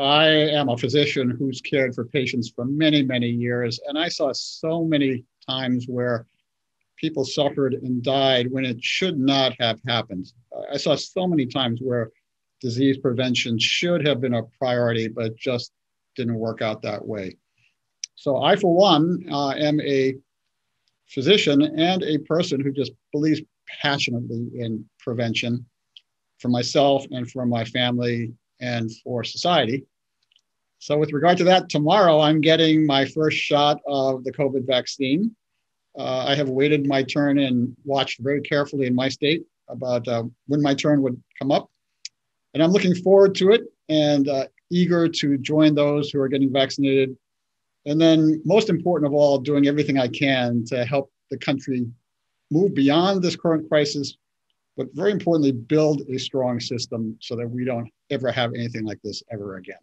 am a physician who's cared for patients for many, many years, and I saw so many times where people suffered and died when it should not have happened. I saw so many times where disease prevention should have been a priority, but just didn't work out that way. So I, for one, uh, am a physician and a person who just believes passionately in prevention for myself and for my family and for society. So, with regard to that, tomorrow I'm getting my first shot of the COVID vaccine. Uh, I have waited my turn and watched very carefully in my state about uh, when my turn would come up. And I'm looking forward to it and uh, eager to join those who are getting vaccinated. And then, most important of all, doing everything I can to help the country move beyond this current crisis, but very importantly, build a strong system so that we don't ever have anything like this ever again.